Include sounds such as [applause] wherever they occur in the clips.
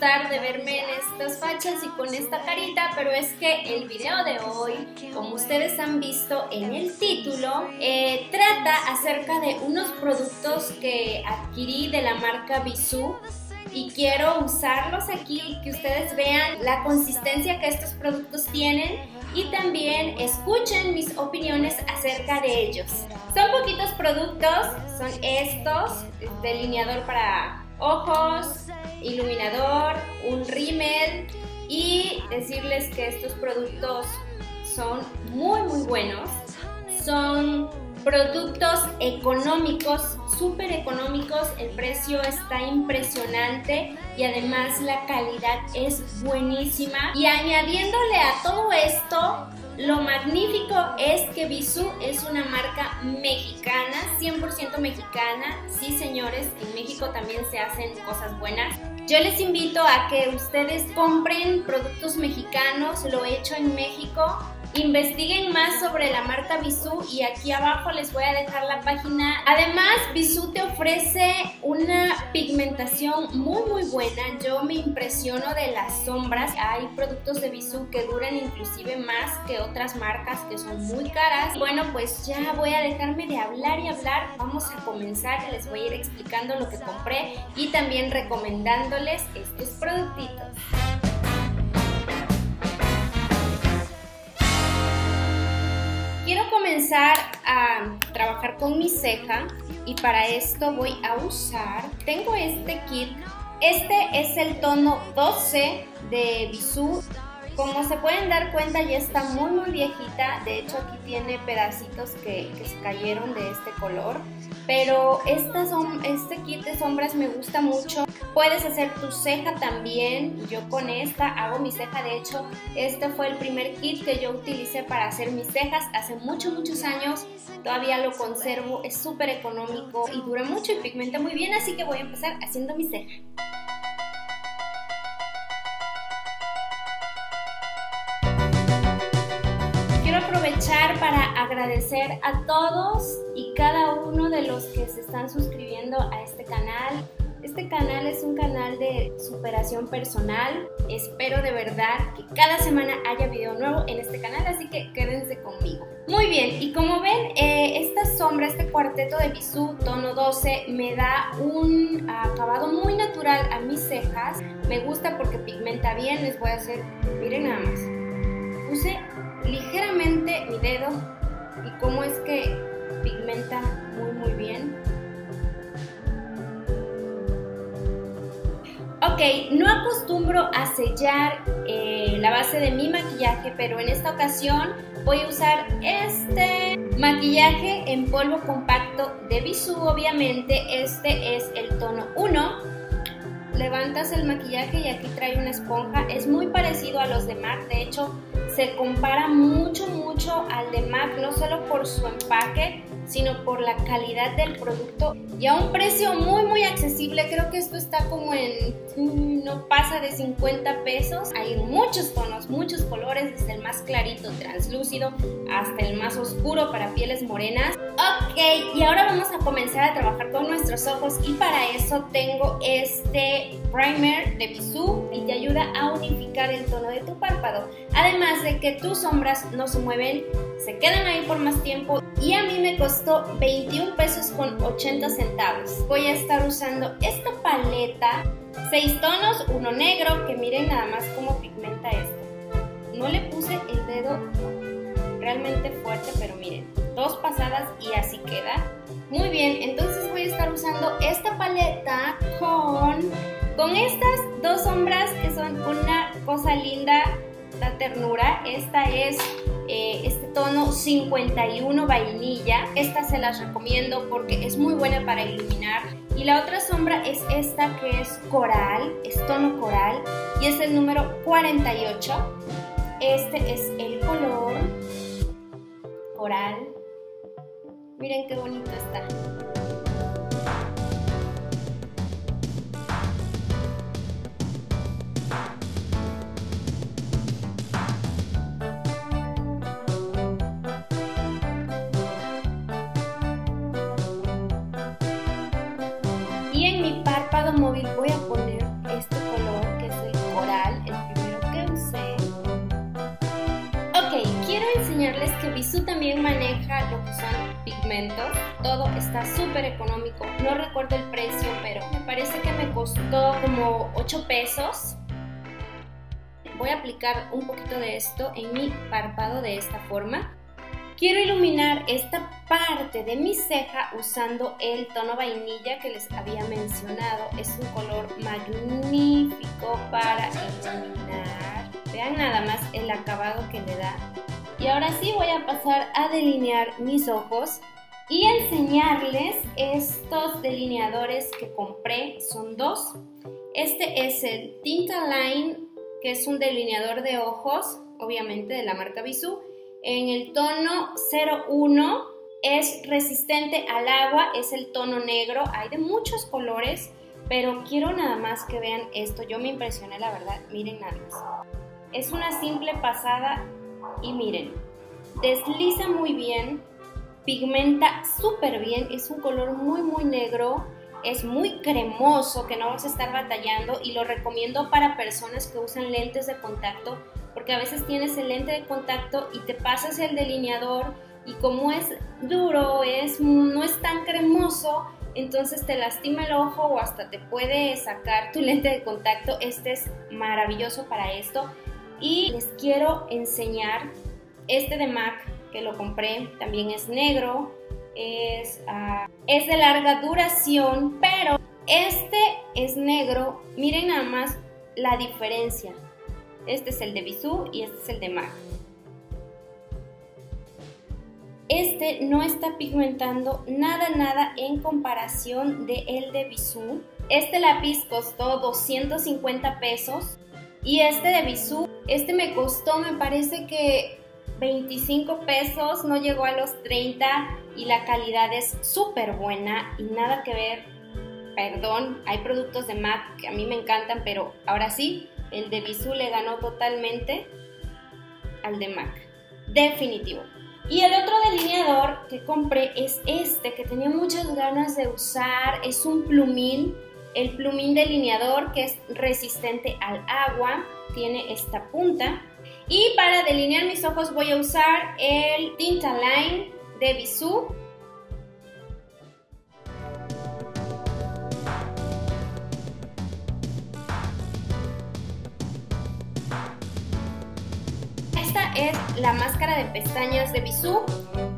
gustar de verme en estas fachas y con esta carita, pero es que el video de hoy, como ustedes han visto en el título, eh, trata acerca de unos productos que adquirí de la marca Bisú y quiero usarlos aquí, que ustedes vean la consistencia que estos productos tienen y también escuchen mis opiniones acerca de ellos. Son poquitos productos, son estos, delineador para ojos, iluminador, un rímel y decirles que estos productos son muy muy buenos. Son productos económicos, súper económicos, el precio está impresionante y además la calidad es buenísima. Y añadiéndole a todo esto, lo magnífico es que Bisú es una marca mexicana, 100% mexicana. Sí, señores, en México también se hacen cosas buenas. Yo les invito a que ustedes compren productos mexicanos, lo he hecho en México Investiguen más sobre la marca Bisú y aquí abajo les voy a dejar la página. Además, Bisú te ofrece una pigmentación muy muy buena. Yo me impresiono de las sombras. Hay productos de Bisú que duran inclusive más que otras marcas que son muy caras. Bueno, pues ya voy a dejarme de hablar y hablar. Vamos a comenzar. Les voy a ir explicando lo que compré y también recomendándoles estos productitos. Comenzar a trabajar con mi ceja y para esto voy a usar, tengo este kit, este es el tono 12 de Bisú como se pueden dar cuenta ya está muy muy viejita, de hecho aquí tiene pedacitos que, se cayeron de este color, pero son, este kit de sombras me gusta mucho. Puedes hacer tu ceja también, yo con esta hago mi ceja, de hecho este fue el primer kit que yo utilicé para hacer mis cejas hace muchos muchos años, todavía lo conservo, es súper económico y dura mucho y pigmenta muy bien, así que voy a empezar haciendo mi ceja. Aprovechar para agradecer a todos y cada uno de los que se están suscribiendo a este canal. Este canal es un canal de superación personal. Espero de verdad que cada semana haya video nuevo en este canal, así que quédense conmigo. Muy bien, y como ven, eh, esta sombra, este cuarteto de Bisú tono 12 me da un acabado muy natural a mis cejas. Me gusta porque pigmenta bien, les voy a hacer, miren nada más. Puse ligeramente mi dedo y cómo es que pigmenta muy muy bien. Ok, no acostumbro a sellar eh, la base de mi maquillaje, pero en esta ocasión voy a usar este maquillaje en polvo compacto de Bisú, obviamente este es el tono 1 levantas el maquillaje y aquí trae una esponja. Es muy parecido a los de MAC, de hecho se compara mucho, mucho al de MAC, no solo por su empaque, sino por la calidad del producto y a un precio muy, muy accesible. Creo que esto está como en, no pasa de 50 pesos. Hay muchos tonos, muchos colores, desde el más clarito, translúcido, hasta el más oscuro para pieles morenas. Ok, y ahora vamos a comenzar a trabajar con nuestros ojos y para eso tengo este primer de Bisú y te ayuda a unificar el tono de tu párpado. Además de que tus sombras no se mueven, se quedan ahí por más tiempo y a mí me costó 21 pesos con 80 centavos. Voy a estar usando esta paleta, 6 tonos, uno negro, que miren nada más cómo pigmenta esto. No le puse el dedo realmente fuerte, pero miren, dos pasadas y así queda. Muy bien, entonces voy a estar usando esta paleta con, con estas dos sombras que son una cosa linda, la ternura. Esta es eh, este tono 51 vainilla. Esta se las recomiendo porque es muy buena para iluminar. Y la otra sombra es esta que es coral, es tono coral y es el número 48. Este es el color coral. Miren qué bonito está. Enseñarles que Bisú también maneja lo que son pigmentos. Todo está súper económico. No recuerdo el precio, pero me parece que me costó como 8 pesos. Voy a aplicar un poquito de esto en mi párpado de esta forma. Quiero iluminar esta parte de mi ceja usando el tono vainilla que les había mencionado. Es un color magnífico para iluminar. Vean nada más el acabado ahora sí voy a pasar a delinear mis ojos y enseñarles estos delineadores que compré. Son dos. Este es el Tintaline, que es un delineador de ojos, obviamente de la marca Bisú en el tono 01 es resistente al agua, es el tono negro, hay de muchos colores, pero quiero nada más que vean esto, yo me impresioné la verdad, miren nada más. Es una simple pasada y miren, desliza muy bien, pigmenta súper bien, es un color muy muy negro, es muy cremoso que no vas a estar batallando y lo recomiendo para personas que usan lentes de contacto porque a veces tienes el lente de contacto y te pasas el delineador y como es duro, es, no es tan cremoso, entonces te lastima el ojo o hasta te puede sacar tu lente de contacto. Este es maravilloso para esto. Y les quiero enseñar este de MAC que lo compré, también es negro, es, uh, es de larga duración, pero este es negro. Miren nada más la diferencia. Este es el de Bisú y este es el de MAC. Este no está pigmentando nada, nada en comparación de el de Bisú. Este lápiz costó 250 pesos y este de Bisú, este me costó, me parece que 25 pesos, no llegó a los 30 y la calidad es súper buena y nada que ver. Perdón, hay productos de MAC que a mí me encantan, pero ahora sí, el de Bisú le ganó totalmente al de MAC. Definitivo. Y el otro delineador que compré es este, que tenía muchas ganas de usar. Es un plumín, el plumín delineador que es resistente al agua. Tiene esta punta. Y para delinear mis ojos voy a usar el Tintaline de Bisú es la máscara de pestañas de Bisú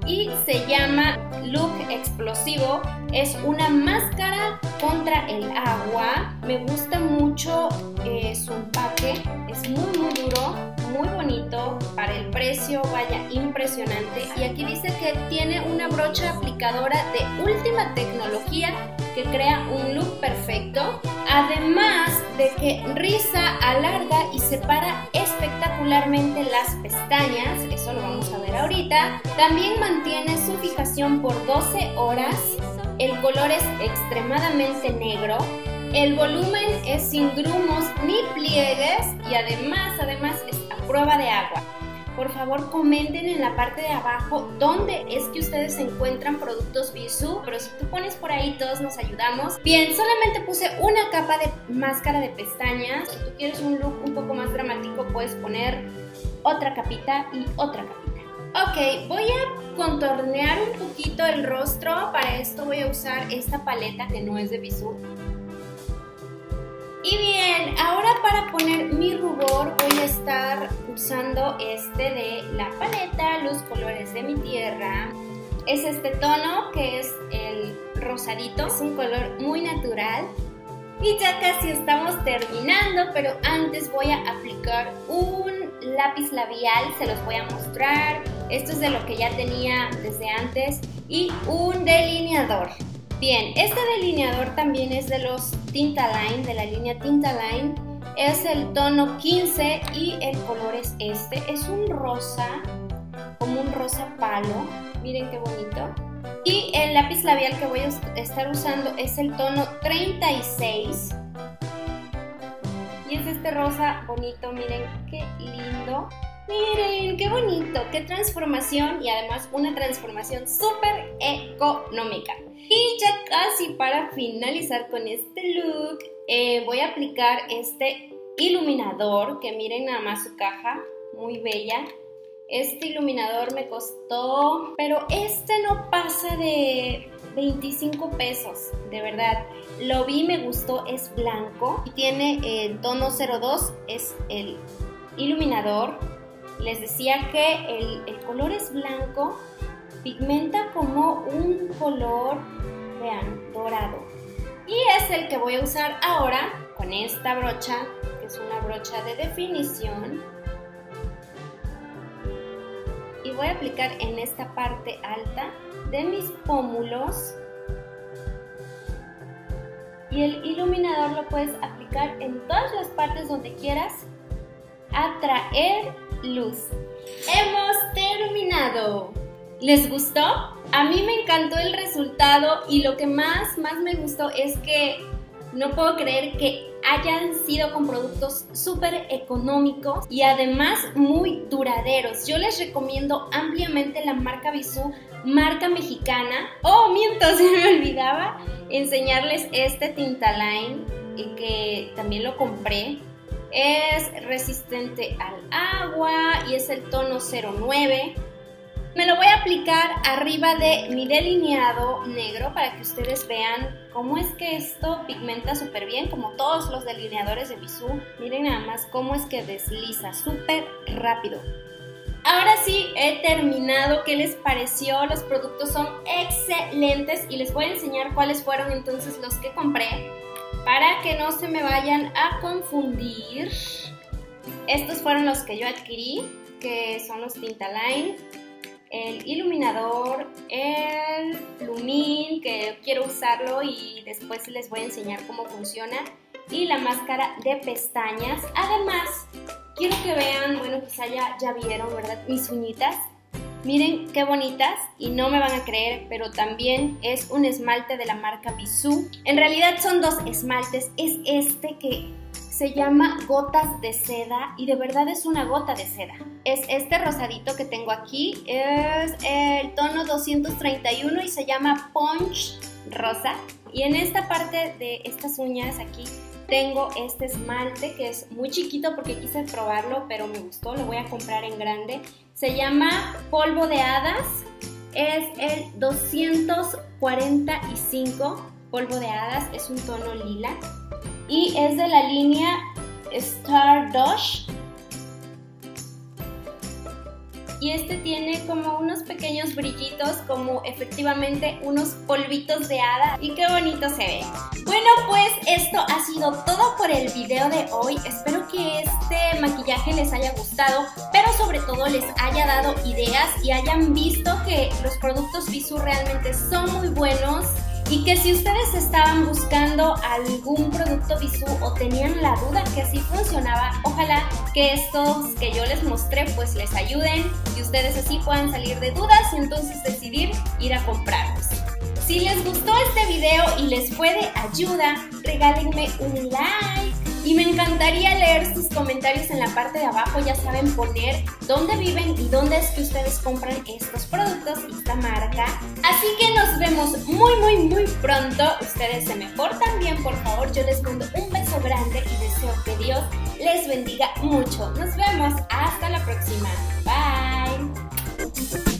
y se llama Look Explosivo. Es una máscara contra el agua. Me gusta mucho eh, su empaque. Es muy muy duro, muy bonito. Para el precio, vaya, impresionante. Y aquí dice que tiene una brocha aplicadora de última tecnología que crea un look perfecto. Además de que riza, alarga y separa espectacularmente las pestañas, eso lo vamos a ver ahorita. También mantiene su fijación por 12 horas. El color es extremadamente negro. El volumen es sin grumos ni pliegues y además, además es a prueba de agua por favor comenten en la parte de abajo dónde es que ustedes encuentran productos Bisú, pero si tú pones por ahí todos nos ayudamos. Bien, solamente puse una capa de máscara de pestañas. Si tú quieres un look un poco más dramático puedes poner otra capita y otra capita. Ok, voy a contornear un poquito el rostro. Para esto voy a usar esta paleta que no es de Bisú. Y bien, ahora para poner mi rubor voy a estar usando este de la paleta Los Colores de mi Tierra. Es este tono que es el rosadito, es un color muy natural. Y ya casi estamos terminando, pero antes voy a aplicar un lápiz labial, se los voy a mostrar. Esto es de lo que ya tenía desde antes. Y un delineador. Bien, este delineador también es de los Tintaline, de la línea Tintaline. Es el tono 15 y el color es este. Es un rosa, como un rosa palo. Miren qué bonito. Y el lápiz labial que voy a estar usando es el tono 36. Y es este rosa bonito, miren qué lindo. Miren, qué bonito, qué transformación y además una transformación súper económica. Y ya casi para finalizar con este look, eh, voy a aplicar este iluminador, que miren nada más su caja, muy bella. Este iluminador me costó, pero este no pasa de 25 pesos, de verdad. Lo vi, me gustó, es blanco y tiene el tono 02, es el iluminador. Les decía que el, el color es blanco, pigmenta como un color, vean, dorado. Y es el que voy a usar ahora con esta brocha, que es una brocha de definición. Y voy a aplicar en esta parte alta de mis pómulos. Y el iluminador lo puedes aplicar en todas las partes donde quieras. Atraer luz. ¡Hemos terminado! ¿Les gustó? A mí me encantó el resultado y lo que más, más me gustó es que no puedo creer que hayan sido con productos súper económicos y además muy duraderos. Yo les recomiendo ampliamente la marca Bisú, marca mexicana. Oh, miento, [laughs] se me olvidaba enseñarles este Tintaline que también lo compré. Es resistente al agua y es el tono 09. Me lo voy a aplicar arriba de mi delineado negro para que ustedes vean cómo es que esto pigmenta súper bien, como todos los delineadores de Bisú. Miren nada más cómo es que desliza súper rápido. Ahora sí, he terminado. ¿Qué les pareció? Los productos son excelentes y les voy a enseñar cuáles fueron entonces los que compré para que no se me vayan a confundir. Estos fueron los que yo adquirí, que son los Tintaline el iluminador, el plumín, que quiero usarlo y después les voy a enseñar cómo funciona, y la máscara de pestañas. Además, quiero que vean, bueno, quizá ya, ya vieron, ¿verdad? Mis uñitas. Miren qué bonitas y no me van a creer, pero también es un esmalte de la marca Bisú. En realidad son dos esmaltes, es este que se llama gotas de seda y de verdad es una gota de seda. Es este rosadito que tengo aquí, es el tono 231 y se llama Punch Rosa. Y en esta parte de estas uñas aquí tengo este esmalte que es muy chiquito porque quise probarlo, pero me gustó, lo voy a comprar en grande. Se llama Polvo de Hadas, es el 245 Polvo de Hadas, es un tono lila. Y es de la línea Stardust. Y este tiene como unos pequeños brillitos, como efectivamente unos polvitos de hada. Y qué bonito se ve. Bueno, pues esto ha sido todo por el video de hoy. Espero que este maquillaje les haya gustado, pero sobre todo les haya dado ideas y hayan visto que los productos Visu realmente son muy buenos y que si ustedes estaban buscando algún producto Bisú o tenían la duda que así funcionaba, ojalá que estos que yo les mostré pues les ayuden y ustedes así puedan salir de dudas y entonces decidir ir a comprarlos. Si les gustó este video y les fue de ayuda, regálenme un like y me encantaría leer sus comentarios en la parte de abajo, ya saben poner dónde viven y dónde es que ustedes compran estos productos y esta marca. Así que nos vemos muy muy muy pronto. Ustedes se me portan bien, por favor. Yo les mando un beso grande y deseo que Dios les bendiga mucho. Nos vemos. Hasta la próxima. Bye.